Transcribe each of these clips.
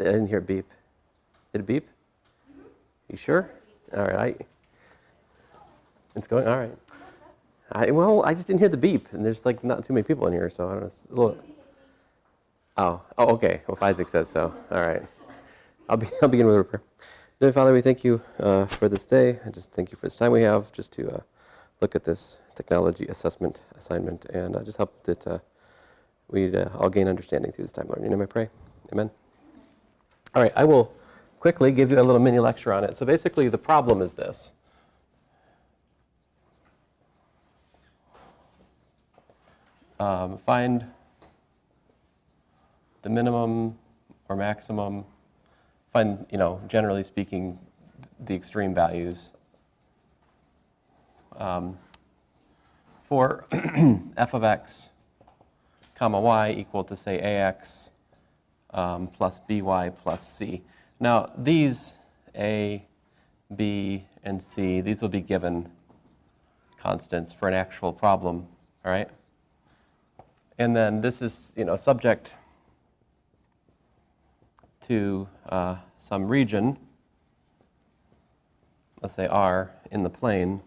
I didn't hear a beep. Did it beep? You sure? All right. It's going, all right. I, well, I just didn't hear the beep, and there's like not too many people in here, so I don't know. Look. oh, oh, okay. Well, if Isaac says so. All right. I'll, be, I'll begin with a prayer. Dear Father, we thank you uh, for this day. I just thank you for this time we have just to uh, look at this technology assessment assignment and uh, just hope that uh, we'd uh, all gain understanding through this time learning. In name I pray. Amen. All right, I will quickly give you a little mini lecture on it. So basically, the problem is this. Um, find the minimum or maximum, find, you know, generally speaking, the extreme values um, for f of x comma y equal to, say, ax um, plus by plus c. Now, these a, b, and c, these will be given constants for an actual problem, all right? And then this is, you know, subject to uh, some region, let's say R, in the plane,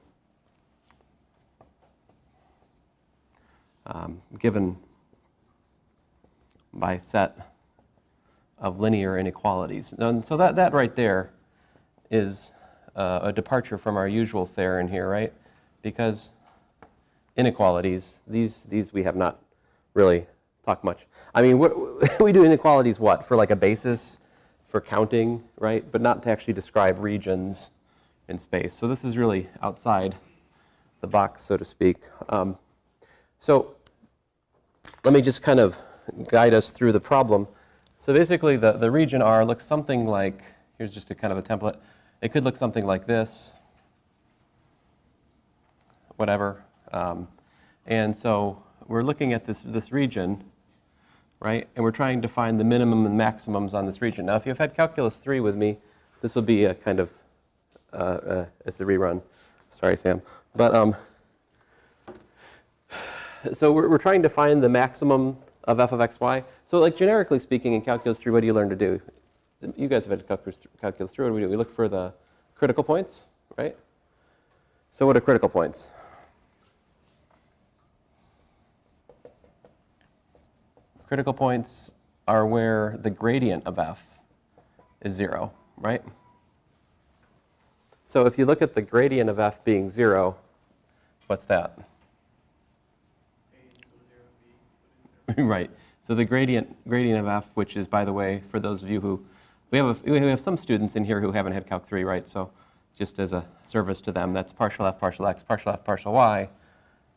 um, given by set of linear inequalities. And so that, that right there is uh, a departure from our usual fare in here, right? Because inequalities, these, these we have not really talked much. I mean, we do inequalities what? For like a basis for counting, right? But not to actually describe regions in space. So this is really outside the box, so to speak. Um, so let me just kind of guide us through the problem. So basically, the, the region R looks something like, here's just a kind of a template. It could look something like this, whatever. Um, and so we're looking at this, this region, right? And we're trying to find the minimum and maximums on this region. Now, if you've had calculus 3 with me, this will be a kind of, uh, uh, it's a rerun. Sorry, Sam. But, um, so we're, we're trying to find the maximum of f of x, y. So like generically speaking in calculus 3, what do you learn to do? You guys have had calculus, calculus 3. What do we do? We look for the critical points, right? So what are critical points? Critical points are where the gradient of f is 0, right? So if you look at the gradient of f being 0, what's that? right. So the gradient gradient of f, which is, by the way, for those of you who we have a, we have some students in here who haven't had Calc 3, right? So just as a service to them, that's partial f, partial x, partial f, partial y.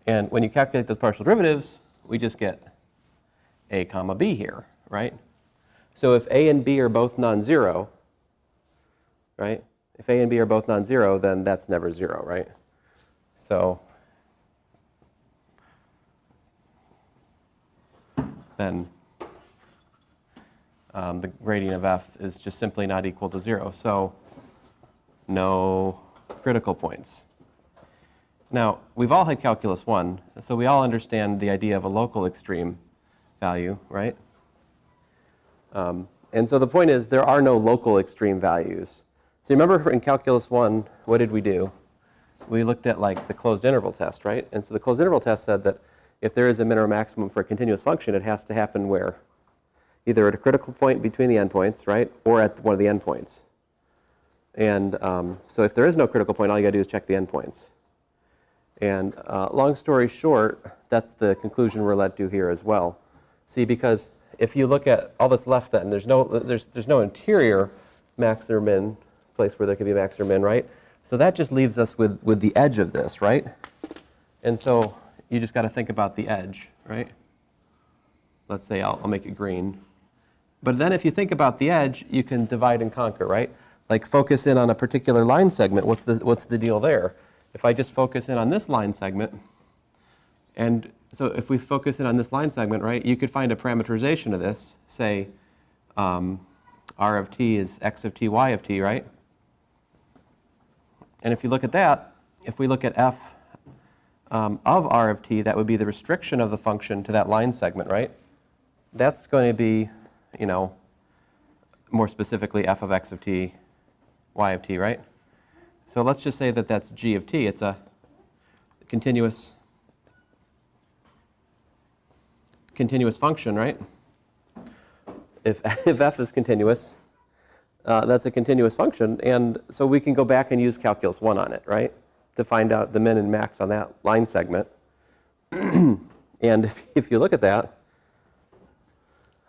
And when you calculate those partial derivatives, we just get a comma b here, right? So if a and b are both non-zero, right? If a and b are both non-zero, then that's never zero, right? So then um, the gradient of f is just simply not equal to zero. So no critical points. Now, we've all had calculus 1, so we all understand the idea of a local extreme value, right? Um, and so the point is there are no local extreme values. So remember in calculus 1, what did we do? We looked at like the closed interval test, right? And so the closed interval test said that if there is a minimum maximum for a continuous function, it has to happen where? Either at a critical point between the endpoints, right? Or at one of the endpoints. And um, so if there is no critical point, all you got to do is check the endpoints. And uh, long story short, that's the conclusion we're led to here as well. See, because if you look at all that's left then, there's no, there's, there's no interior max or min place where there could be max or min, right? So that just leaves us with, with the edge of this, right? And so you just got to think about the edge, right? Let's say I'll, I'll make it green. But then if you think about the edge, you can divide and conquer, right? Like focus in on a particular line segment. What's the, what's the deal there? If I just focus in on this line segment, and so if we focus in on this line segment, right, you could find a parameterization of this. Say um, r of t is x of t, y of t, right? And if you look at that, if we look at f um, of r of t, that would be the restriction of the function to that line segment, right? That's going to be, you know, more specifically f of x of t, y of t, right? So let's just say that that's g of t. It's a continuous continuous function, right? If, if f is continuous, uh, that's a continuous function. And so we can go back and use calculus 1 on it, right? To find out the min and max on that line segment. and if, if you look at that,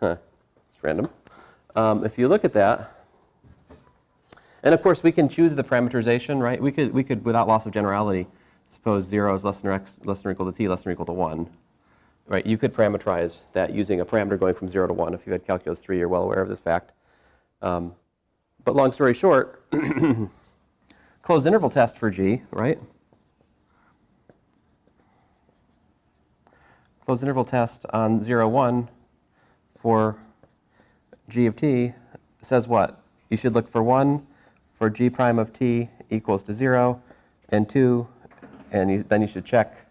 huh, it's random. Um, if you look at that, and of course we can choose the parameterization, right? We could, we could without loss of generality, suppose 0 is less than or, x, less than or equal to t, less than or equal to 1. Right, you could parameterize that using a parameter going from 0 to 1. If you had calculus 3, you're well aware of this fact. Um, but long story short, closed interval test for g, right? Closed interval test on 0, 1 for g of t says what? You should look for 1 for g prime of t equals to 0, and 2, and you, then you should check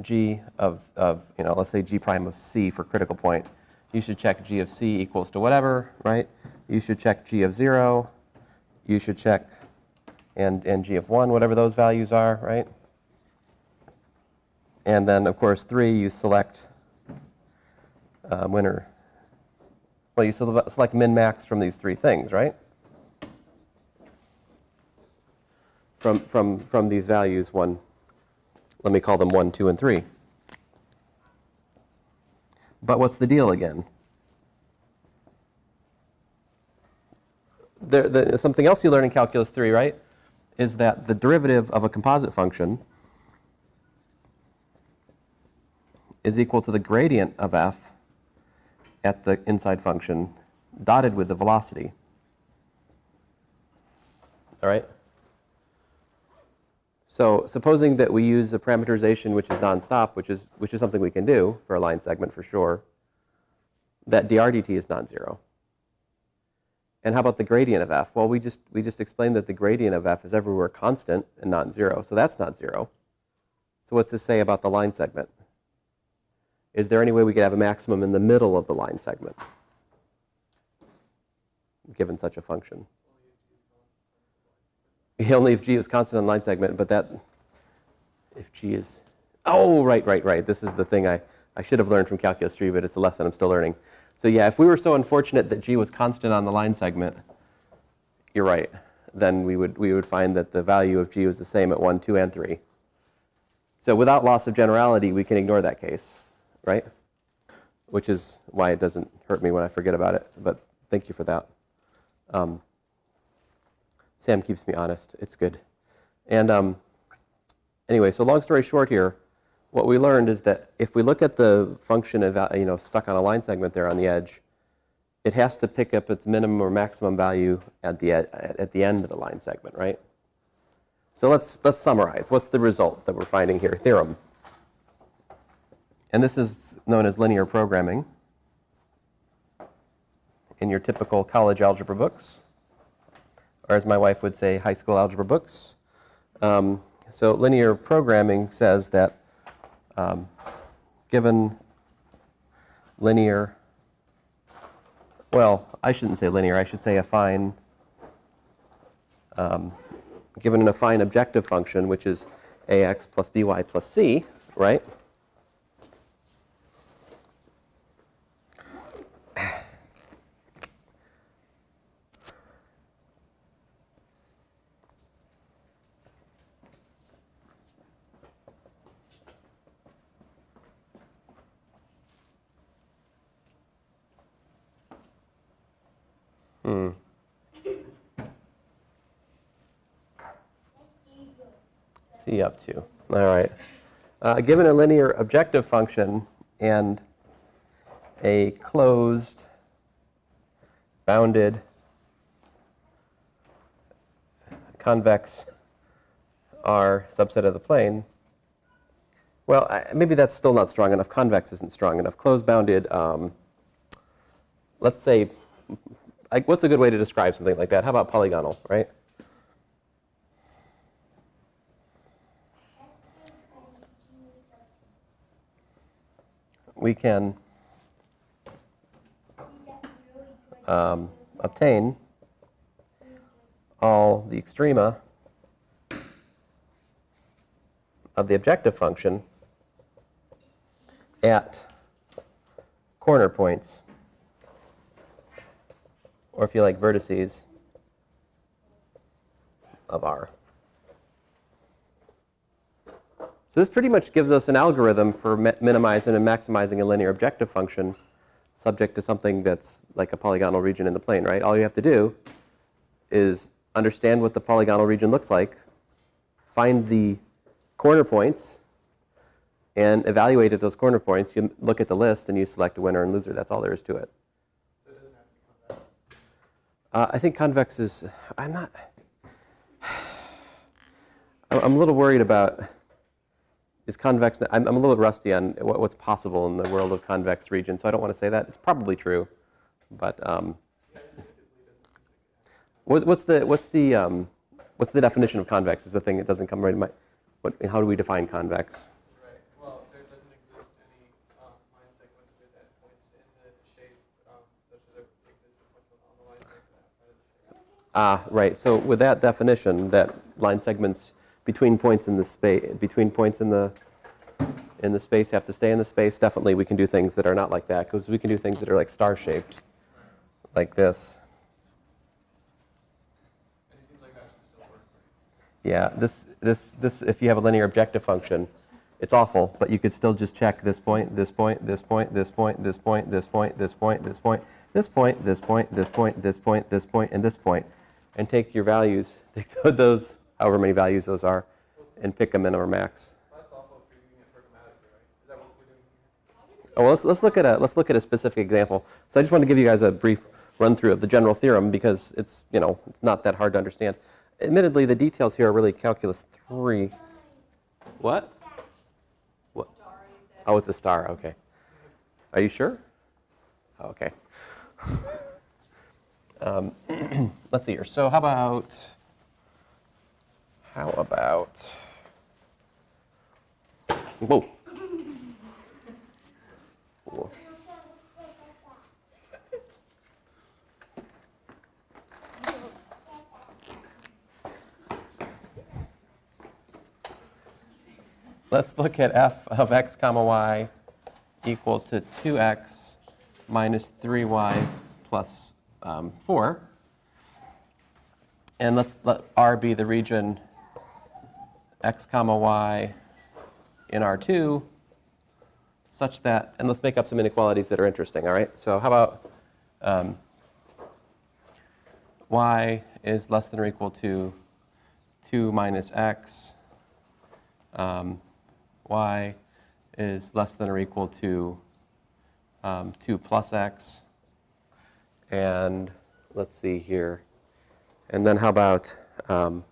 g of, of, you know, let's say g prime of c for critical point. You should check g of c equals to whatever, right? You should check g of 0. You should check and, and g of 1, whatever those values are, right? And then, of course, 3, you select uh, winner. Well, you select min max from these three things, right? From, from, from these values, 1, let me call them 1, 2, and 3. But what's the deal again? There, the, something else you learn in calculus 3, right, is that the derivative of a composite function is equal to the gradient of f at the inside function dotted with the velocity. All right? So supposing that we use a parameterization which is nonstop, which is, which is something we can do for a line segment for sure, that dr dt is non-zero. And how about the gradient of f? Well, we just, we just explained that the gradient of f is everywhere constant and not zero, so that's not zero. So what's this say about the line segment? Is there any way we could have a maximum in the middle of the line segment, given such a function? only if g is constant on line segment, but that, if g is, oh, right, right, right. This is the thing I, I should have learned from Calculus 3, but it's a lesson I'm still learning. So yeah, if we were so unfortunate that g was constant on the line segment, you're right, then we would, we would find that the value of g was the same at 1, 2, and 3. So without loss of generality, we can ignore that case, right? Which is why it doesn't hurt me when I forget about it, but thank you for that. Um, Sam keeps me honest. It's good. And um, anyway, so long story short here, what we learned is that if we look at the function of, you know, stuck on a line segment there on the edge, it has to pick up its minimum or maximum value at the, at the end of the line segment, right? So let's, let's summarize. What's the result that we're finding here? Theorem. And this is known as linear programming in your typical college algebra books or as my wife would say, high school algebra books. Um, so linear programming says that um, given linear, well, I shouldn't say linear, I should say affine, um, given an affine objective function, which is ax plus by plus c, right? Hmm. C up to. All right. Uh, given a linear objective function and a closed, bounded, convex R subset of the plane, well, I, maybe that's still not strong enough. Convex isn't strong enough. Closed bounded, um, let's say like, what's a good way to describe something like that? How about polygonal, right? We can um, obtain all the extrema of the objective function at corner points, or if you like, vertices of R. So this pretty much gives us an algorithm for minimizing and maximizing a linear objective function subject to something that's like a polygonal region in the plane, right? All you have to do is understand what the polygonal region looks like, find the corner points, and evaluate at those corner points. You look at the list and you select a winner and loser. That's all there is to it doesn't have to be convex. Uh, I think convex is. I'm not. I'm a little worried about. Is convex? I'm, I'm a little bit rusty on what, what's possible in the world of convex regions, so I don't want to say that. It's probably true, but um, what, what's the what's the um, what's the definition of convex? Is the thing that doesn't come right in my. What, how do we define convex? Right. Well, there doesn't exist any um, line segments with endpoints in the shape um, such that there exist points on the line segment outside of the shape. Ah, right. So with that definition, that line segments between points in the space, between points in the in the space have to stay in the space. Definitely, we can do things that are not like that because we can do things that are like star shaped, like this. Yeah, this this this. If you have a linear objective function, it's awful, but you could still just check this point, this point, this point, this point, this point, this point, this point, this point, this point, this point, this point, this point, this point, and this point, and take your values, take those, however many values those are, and pick a min or max. Oh, well, let's, let's look at a let's look at a specific example. So I just want to give you guys a brief run through of the general theorem because it's you know it's not that hard to understand. Admittedly, the details here are really calculus three. What? What? Oh, it's a star. Okay. Are you sure? Okay. um, let's see here. So how about how about whoa. Let's look at f of x comma y equal to 2x minus 3y plus um, 4. And let's let R be the region x comma y in R2 such that, and let's make up some inequalities that are interesting, all right? So how about um, y is less than or equal to 2 minus x, um, y is less than or equal to um, 2 plus x, and let's see here. And then how about um,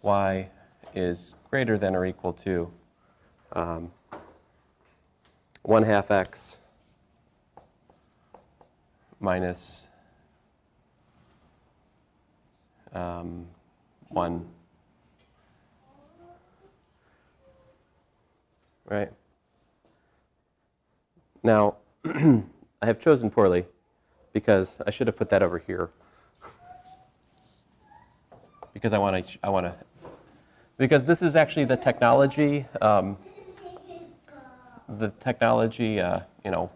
y is greater than or equal to um, 1 half x minus um, 1. Right? Now, I have chosen poorly because I should have put that over here. because I want to, I want to, because this is actually the technology, um, the technology, uh, you know,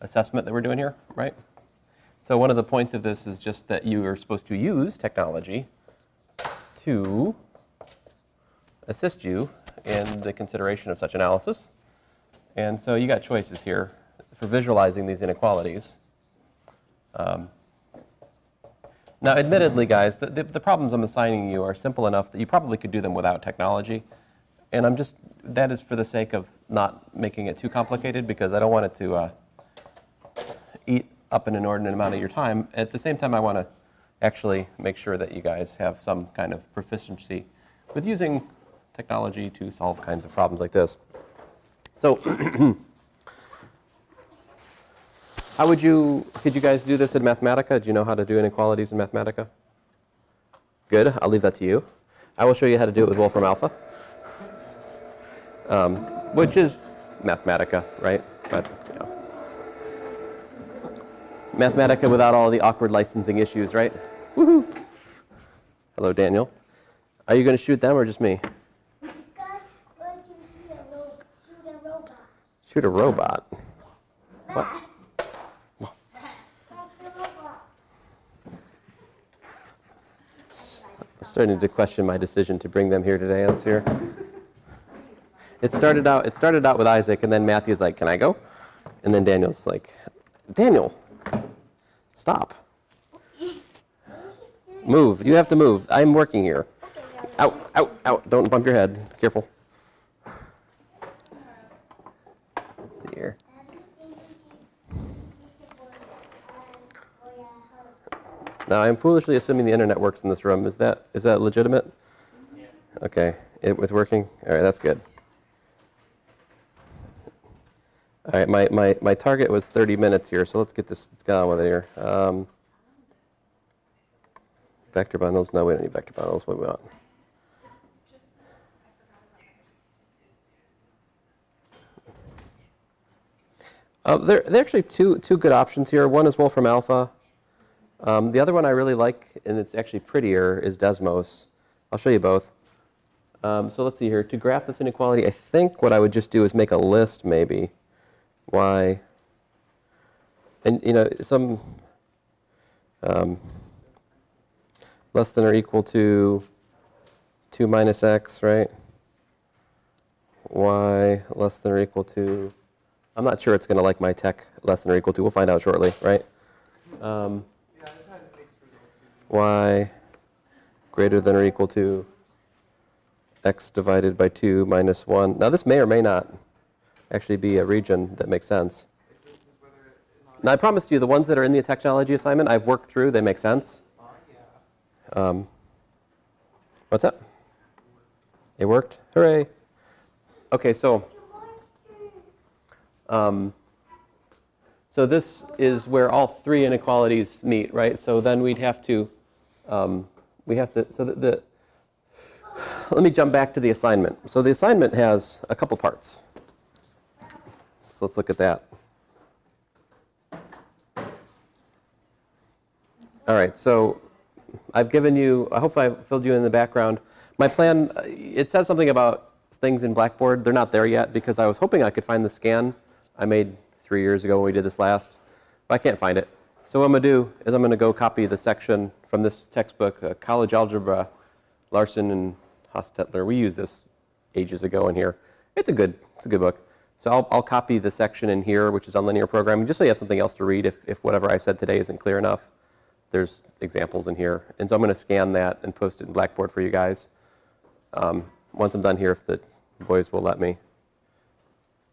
assessment that we're doing here, right? So one of the points of this is just that you are supposed to use technology to assist you in the consideration of such analysis. And so you got choices here for visualizing these inequalities. Um, now, admittedly, guys, the, the, the problems I'm assigning you are simple enough that you probably could do them without technology. And I'm just, that is for the sake of not making it too complicated because I don't want it to uh, eat up an inordinate amount of your time. At the same time, I want to actually make sure that you guys have some kind of proficiency with using technology to solve kinds of problems like this. So, how would you, could you guys do this in Mathematica? Do you know how to do inequalities in Mathematica? Good, I'll leave that to you. I will show you how to do it with Wolfram Alpha, um, which is Mathematica, right? But, yeah. Mathematica without all the awkward licensing issues, right? Woohoo! Hello, Daniel. Are you going to shoot them or just me? Guys, where you see a ro- shoot a robot? Shoot a robot. What? That's the robot. I'm starting to question my decision to bring them here today. Let's hear. It started out. It started out with Isaac, and then Matthew's like, "Can I go?" And then Daniel's like, "Daniel, stop. Move. You have to move. I'm working here. Out, out, out. Don't bump your head. Careful." Let's see here. Now, I'm foolishly assuming the internet works in this room. Is that is that legitimate? Okay, it was working. All right, that's good. All right, my, my, my target was 30 minutes here, so let's get this let's get on with it here. Um, vector bundles? No, we don't need vector bundles. What do we want? Uh, there, there are actually two, two good options here. One is Wolfram Alpha. Um, the other one I really like, and it's actually prettier, is Desmos. I'll show you both. Um, so let's see here. To graph this inequality, I think what I would just do is make a list, maybe. Y. And, you know, some um, less than or equal to 2 minus x, right? Y less than or equal to, I'm not sure it's going to like my tech less than or equal to. We'll find out shortly, right? Um, Yeah, it kind of makes for the next season. Y greater than or equal to x divided by 2 minus 1. Now, this may or may not actually be a region that makes sense. Now, I promised you the ones that are in the technology assignment, I've worked through, they make sense. Um, what's that? It worked? Hooray. Okay, so. Um, so this is where all three inequalities meet, right? So then we'd have to, um, we have to, so the, the, let me jump back to the assignment. So the assignment has a couple parts. So let's look at that. All right, so I've given you, I hope I filled you in the background. My plan, uh, it says something about things in Blackboard. They're not there yet because I was hoping I could find the scan I made three years ago when we did this last, but I can't find it. So what I'm going to do is I'm going to go copy the section from this textbook, uh, College Algebra, Larson and Hostetler. We used this ages ago in here. It's a good, it's a good book. So I'll, I'll copy the section in here, which is on linear programming, just so you have something else to read if, if whatever I said today isn't clear enough there's examples in here. And so I'm going to scan that and post it in Blackboard for you guys. Um, once I'm done here, if the boys will let me.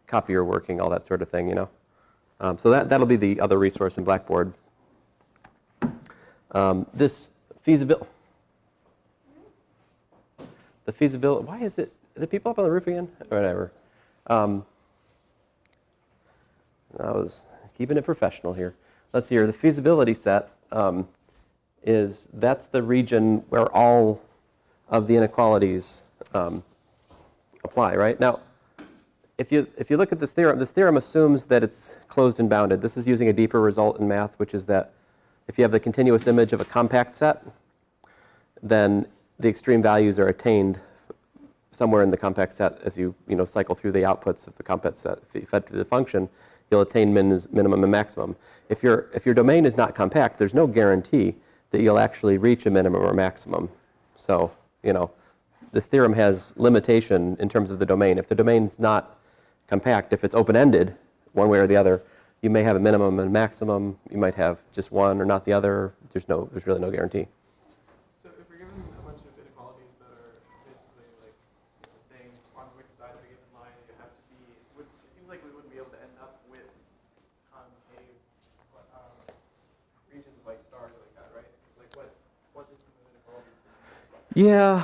Copy your working, all that sort of thing, you know. Um, so that, that'll be the other resource in Blackboard. Um, this feasibility, the feasibility, why is it, the people up on the roof again? Or whatever. Um, I was keeping it professional here. Let's see here. The feasibility set um, is that's the region where all of the inequalities um, apply, right? Now, if you, if you look at this theorem, this theorem assumes that it's closed and bounded. This is using a deeper result in math, which is that if you have the continuous image of a compact set, then the extreme values are attained somewhere in the compact set as you, you know, cycle through the outputs of the compact set. Fed through the function, you'll attain min, minimum and maximum. If, your if your domain is not compact, there's no guarantee that you'll actually reach a minimum or maximum. So, you know, this theorem has limitation in terms of the domain. If the domain's not compact, if it's open-ended, one way or the other, you may have a minimum and maximum. You might have just one or not the other. There's no, there's really no guarantee. So if we're given a bunch of inequalities that are basically like you know, saying on which side of a given line you have to be, would, it seems like we wouldn't be able to end up with concave um, regions like stars like that, right? Like what what system of inequalities? Yeah,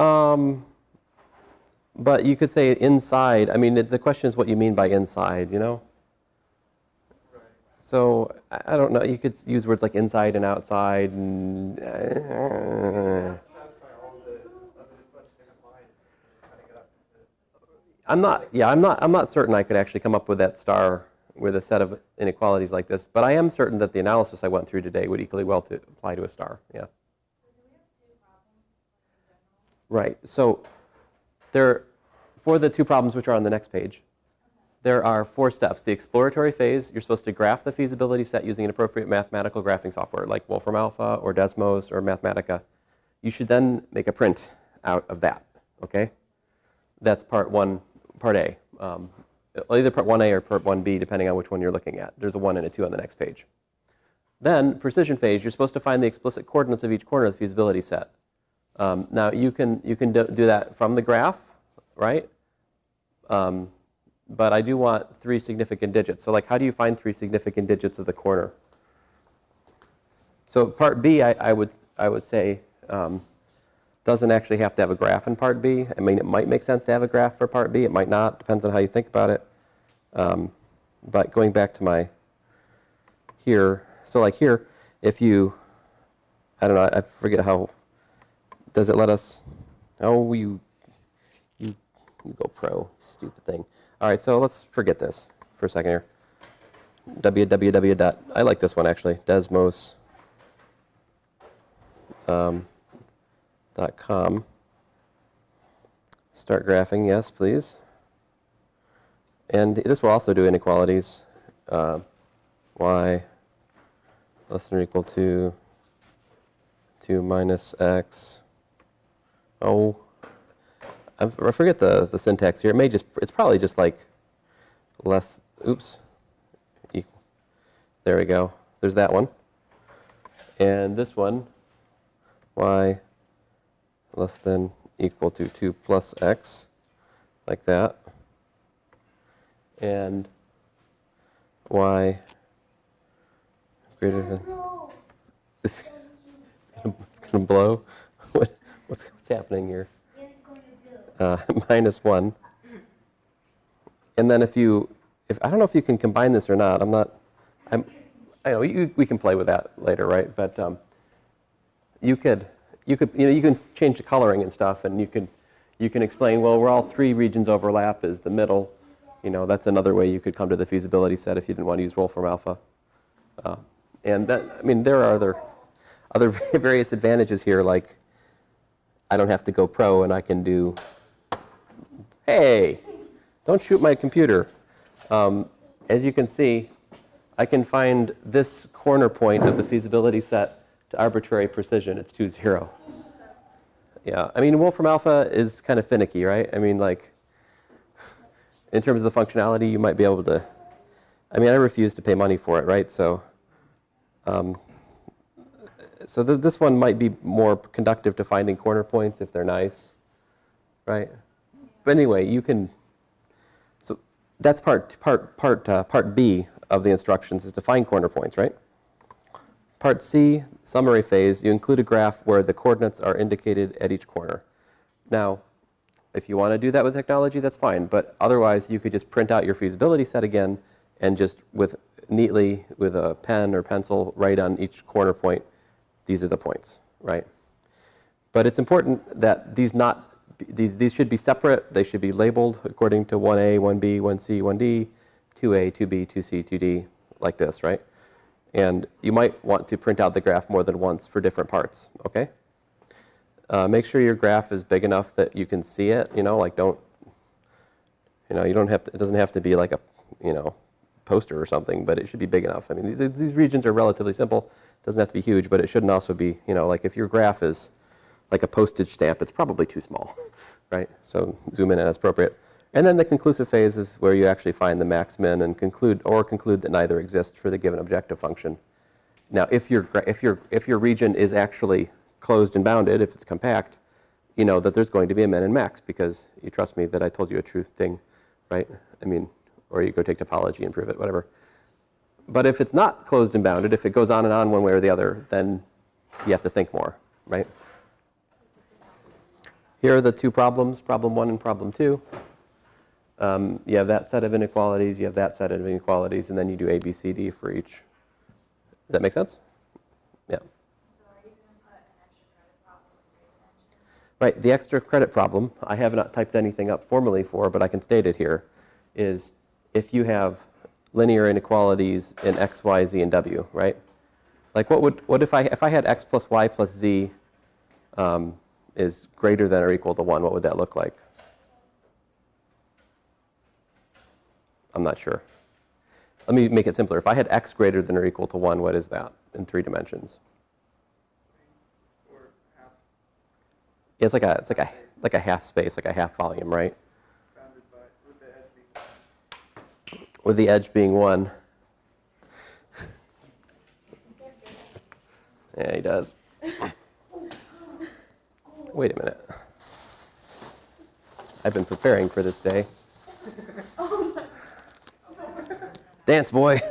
um, but you could say inside. I mean, it, the question is what you mean by inside, you know? So I don't know. You could use words like inside and outside, and uh, Satisfy all the of a bunch of different lines. and Just kind of get up into I'm not. Yeah, I'm not. I'm not certain I could actually come up with that star with a set of inequalities like this, but I am certain that the analysis I went through today would equally well to apply to a star. Yeah. Right. So there, for the two problems which are on the next page, there are four steps. The exploratory phase, you're supposed to graph the feasibility set using an appropriate mathematical graphing software like Wolfram Alpha or Desmos or Mathematica. You should then make a print out of that. Okay. That's part one, part A. Um, either part 1A or part 1B, depending on which one you're looking at. There's a 1 and a 2 on the next page. Then, precision phase, you're supposed to find the explicit coordinates of each corner of the feasibility set. Um, now, you can, you can do, do that from the graph, right? Um, but I do want three significant digits. So, like, how do you find three significant digits of the corner? So, part B, I, I would, I would say, um, doesn't actually have to have a graph in part B. I mean, it might make sense to have a graph for part B. It might not. Depends on how you think about it. Um, but going back to my here, so like here, if you, I don't know, I forget how, does it let us, oh, you, you, you go pro, stupid thing. All right, so let's forget this for a second here. www. I like this one actually, Desmos. Um, dot com. Start graphing, yes, please. And this will also do inequalities. Uh, y less than or equal to 2 minus x. Oh, I I forget the, the syntax here. It may just, it's probably just like less, oops, equal. There we go. There's that one. And this one, y less than equal to 2 plus x, like that. And y greater than, it's, it's going to blow. What, what's, what's happening here? You're going to do. Uh, minus 1. And then if you, if I don't know if you can combine this or not. I'm not, I'm, I know you, we can play with that later, right? But um, you could, you could, you know, you can change the coloring and stuff, and you could, you can explain, well, where all three regions overlap is the middle. You know, that's another way you could come to the feasibility set if you didn't want to use Wolfram Alpha. Uh, and that, I mean, there are other, other various advantages here, like I don't have to go pro, and I can do. Hey, don't shoot my computer. Um, as you can see, I can find this corner point of the feasibility set to arbitrary precision. It's 2, 0. Yeah, I mean, Wolfram Alpha is kind of finicky, right? I mean, like, in terms of the functionality, you might be able to. I mean, I refuse to pay money for it, right? So, um, so th- this one might be more conductive to finding corner points if they're nice, right? But anyway, you can. So that's part part part uh, part B of the instructions is to find corner points, right? Part C, summary phase, you include a graph where the coordinates are indicated at each corner. Now, if you want to do that with technology, that's fine. But otherwise, you could just print out your feasibility set again and just with neatly with a pen or pencil write on each corner point, these are the points, right? But it's important that these not these these should be separate. They should be labeled according to 1A, 1B, 1C, 1D, 2A, 2B, 2C, 2D, like this, right? And you might want to print out the graph more than once for different parts, okay? Uh, make sure your graph is big enough that you can see it, you know, like don't, you know, you don't have to, it doesn't have to be like a, you know, poster or something, but it should be big enough. I mean, th- these regions are relatively simple. It doesn't have to be huge, but it shouldn't also be, you know, like if your graph is like a postage stamp, it's probably too small, right? So zoom in as appropriate. And then the conclusive phase is where you actually find the max min and conclude or conclude that neither exists for the given objective function. Now, if your if your if your region is actually closed and bounded, if it's compact, you know that there's going to be a min and max because you trust me that I told you a true thing, right? I mean, or you go take topology and prove it, whatever. But if it's not closed and bounded, if it goes on and on one way or the other, then you have to think more, right? Here are the two problems, problem one and problem two. Um, you have that set of inequalities, you have that set of inequalities, and then you do A, B, C, D for each. Does that make sense? Yeah. Right, the extra credit problem, I have not typed anything up formally for, but I can state it here, is if you have linear inequalities in x, y, z, and w, right? Like what would what if I if I had x plus y plus z um, is greater than or equal to one? What would that look like? I'm not sure. Let me make it simpler. If I had x greater than or equal to one, what is that in three dimensions? Yeah, it's like a it's like a like a half space, like a half volume, right? bounded by, with the edge being With the edge being one. Yeah, he does. Wait a minute. I've been preparing for this day. Dance, boy.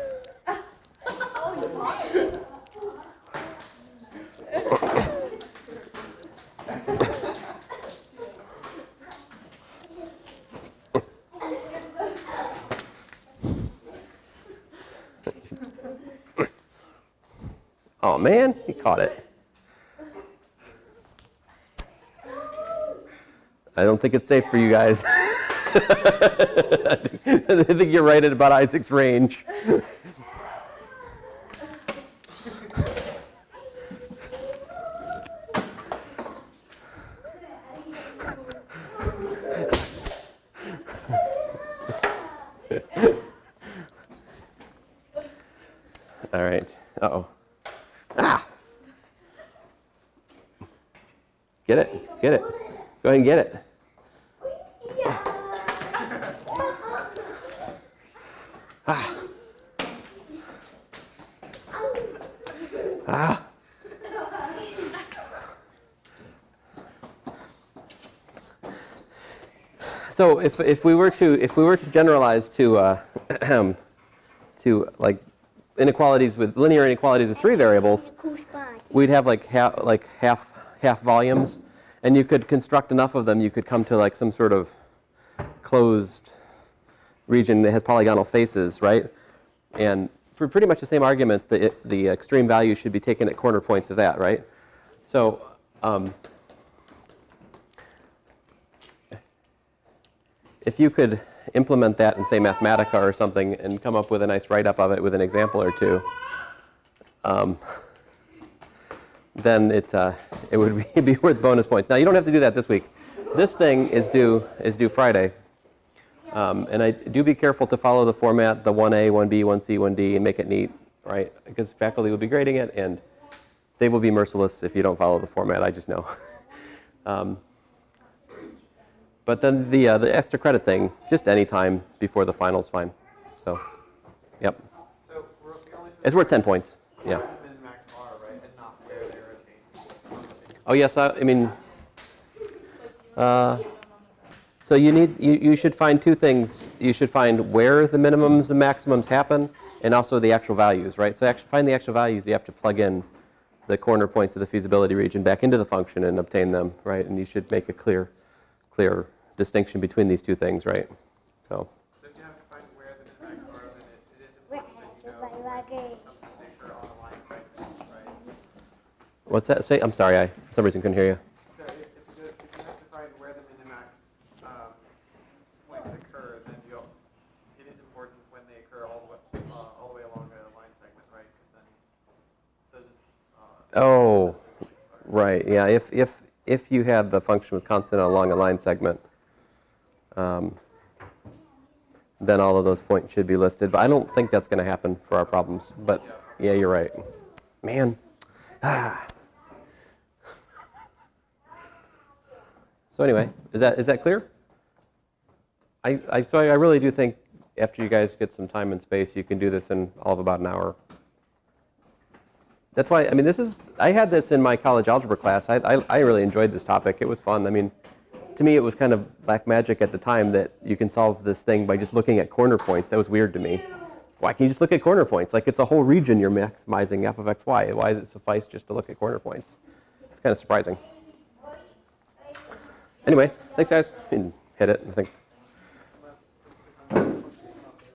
Oh man, he caught it. I don't think it's safe for you guys. I think you're right at about Isaac's range. All right. Uh oh. Ah! Get it. Get it. Go ahead and get it. If, if we were to if we were to generalize to uh, to like inequalities with linear inequalities with three variables, we'd have like half like half half volumes, and you could construct enough of them, you could come to like some sort of closed region that has polygonal faces, right? And for pretty much the same arguments, the the extreme value should be taken at corner points of that, right? So. Um, if you could implement that in, say, Mathematica or something and come up with a nice write up of it with an example or two, um, then it, uh, it would be, be worth bonus points. Now, you don't have to do that this week. This thing is due, is due Friday. Um, and I do be careful to follow the format, the 1A, 1B, 1C, 1D, and make it neat, right? Because faculty will be grading it, and they will be merciless if you don't follow the format. I just know. um, but then the uh, the extra credit thing, just any time before the finals, fine. So, yep, So we're, it's worth 10 points. Yeah. Where the min max are, right, and not where they're attained. Oh yes, I, I mean, uh, so you need you, you should find two things. You should find where the minimums and maximums happen, and also the actual values, right? So actually find the actual values. You have to plug in the corner points of the feasibility region back into the function and obtain them, right? And you should make a clear, clear distinction between these two things, right? So. So if you have to find where the min are, then it, it is important that you know find where? something to occur on a line segment, right? What's that say? I'm sorry, I for some reason couldn't hear you. So if, if, you, if you have to find where the minimax um, points occur, then you'll, it is important when they occur all the way, uh, all the way along a line segment, right? Because then those. Uh, Oh, points right. Yeah. If if if you had the function was constant along a line segment, um, then all of those points should be listed. But I don't think that's going to happen for our problems. But yeah, you're right. Man. Ah. So anyway, is that is that clear? I, I so I really do think after you guys get some time and space, you can do this in all of about an hour. That's why I mean this is I had this in my college algebra class. I, I I really enjoyed this topic. It was fun. I mean, to me it was kind of black magic at the time that you can solve this thing by just looking at corner points. That was weird to me. Why can't you just look at corner points? Like it's a whole region you're maximizing f of x y. Why does it suffice just to look at corner points? It's kind of surprising. Anyway, thanks guys. You hit it. I think